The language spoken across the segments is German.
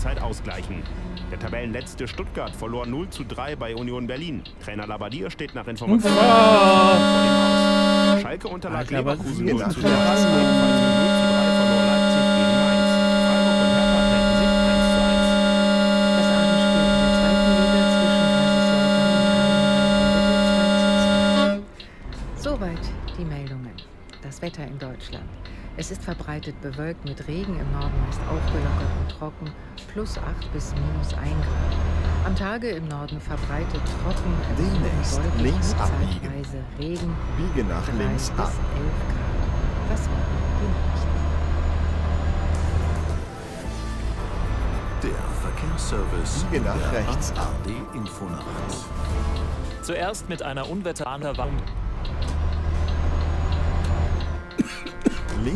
Nachspielzeit ausgleichen. Der Tabellenletzte Stuttgart verlor 0 zu 3 bei Union Berlin. Trainer Labadier steht nach Informationen vor dem Aus. Schalke unterlag Alter, was Leverkusen ist 0 denn zu das? 3. Ebenfalls mit 0 zu 3 verlor Leipzig gegen Mainz. Freiburg und Hertha trennten sich 1 zu 1. Das Abendspiel in der zweiten Liga zwischen Kaiserslautern und Heidenheim endete 2 zu 2. Soweit die Meldungen. Das Wetter in Deutschland. Es ist verbreitet bewölkt mit Regen, im Norden meist aufgelockert und trocken, plus 8 bis minus 1 Grad. Am Tage im Norden verbreitet trocken, Demnächst links mit abbiegen. zeitweise Regen, Biege nach 3 links bis 11 ab. Grad. Das waren die Nachrichten. Der Verkehrsservice Biege nach der rechts ab. ARD Infonacht. Zuerst mit einer Unwetterwarnung.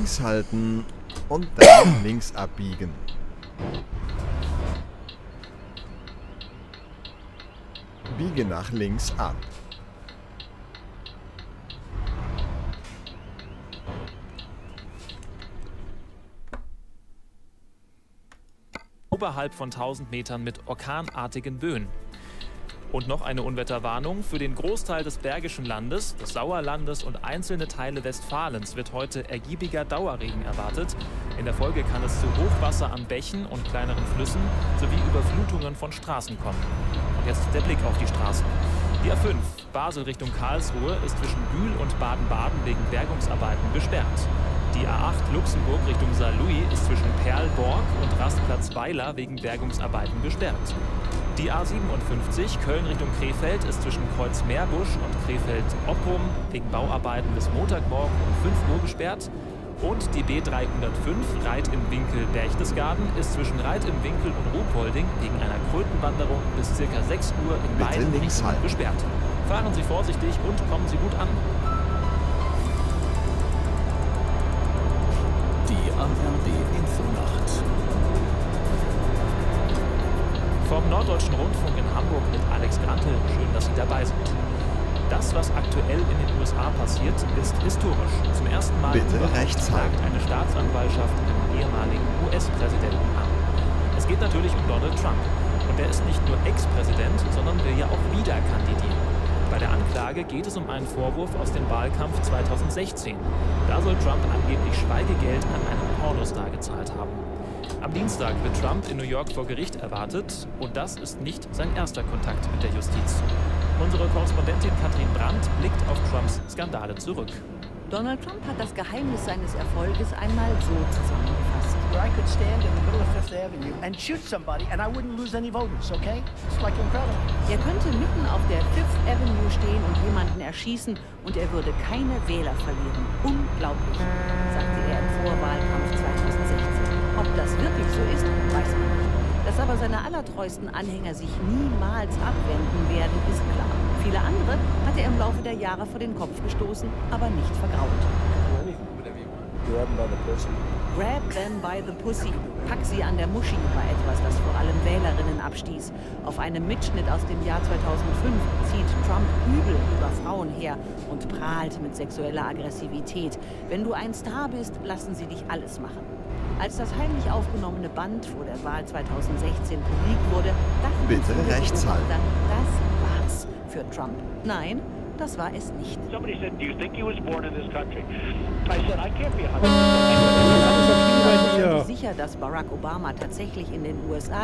Links halten und dann links abbiegen. Biege nach links ab. oberhalb von 1000 Metern mit orkanartigen Böen. Und noch eine Unwetterwarnung. Für den Großteil des Bergischen Landes, des Sauerlandes und einzelne Teile Westfalens wird heute ergiebiger Dauerregen erwartet. In der Folge kann es zu Hochwasser an Bächen und kleineren Flüssen sowie Überflutungen von Straßen kommen. Und jetzt der Blick auf die Straßen. Die A5 Basel Richtung Karlsruhe ist zwischen Bühl und Baden-Baden wegen Bergungsarbeiten gesperrt. Die A8 Luxemburg Richtung Saarlouis ist zwischen Perlborg und Rastplatz Weiler wegen Bergungsarbeiten gesperrt. Die A57 Köln Richtung Krefeld ist zwischen Kreuz-Meerbusch und Krefeld-Opprum wegen Bauarbeiten bis Montagmorgen um 5 Uhr gesperrt. Und die B305 Reit im Winkel Berchtesgaden ist zwischen Reit im Winkel und Ruhpolding wegen einer Krötenwanderung bis ca. 6 Uhr in Bitte beiden Richtungen gesperrt. Fahren Sie vorsichtig und kommen Sie gut an. Vom Norddeutschen Rundfunk in Hamburg mit Alex Grantel. Schön, dass Sie dabei sind. Das, was aktuell in den USA passiert, ist historisch. Zum ersten Mal Bitte rechts klagt eine Staatsanwaltschaft einen ehemaligen US-Präsidenten an. Es geht natürlich um Donald Trump. Und er ist nicht nur Ex-Präsident, sondern will ja auch wieder kandidieren. Bei der Anklage geht es um einen Vorwurf aus dem Wahlkampf 2016. Da soll Trump angeblich Schweigegeld an einen Pornostar gezahlt haben. Am Dienstag wird Trump in New York vor Gericht erwartet und das ist nicht sein erster Kontakt mit der Justiz. Unsere Korrespondentin Katrin Brandt blickt auf Trumps Skandale zurück. Donald Trump hat das Geheimnis seines Erfolges einmal so zusammengefasst. I could stand in the middle of Fifth Avenue and shoot somebody and I wouldn't lose any voters, okay? It's like incredible. Er könnte mitten auf der Fifth Avenue stehen und jemanden erschießen und er würde keine Wähler verlieren. Unglaublich, sagte er im Vorwahlkampf 2016. Ob das wirklich so ist, weiß man nicht. Dass aber seine allertreuesten Anhänger sich niemals abwenden werden, ist klar. Viele andere hat er im Laufe der Jahre vor den Kopf gestoßen, aber nicht vergrault. Grab them by the pussy. Pack sie an der Muschi war etwas, das vor allem abstieß. Auf einem Mitschnitt aus dem Jahr 2005 zieht Trump übel über Frauen her und prahlt mit sexueller Aggressivität. Wenn du ein Star bist, lassen sie dich alles machen. Als das heimlich aufgenommene Band vor der Wahl 2016 publik wurde, dachten Bitte rechts halten. Das war's für Trump. Nein, das war es nicht. Somebody said, "Do you think he was born in this country?" I said, "I can't be 100% Ich sure." bin Ja. sicher, dass Barack Obama tatsächlich in den USA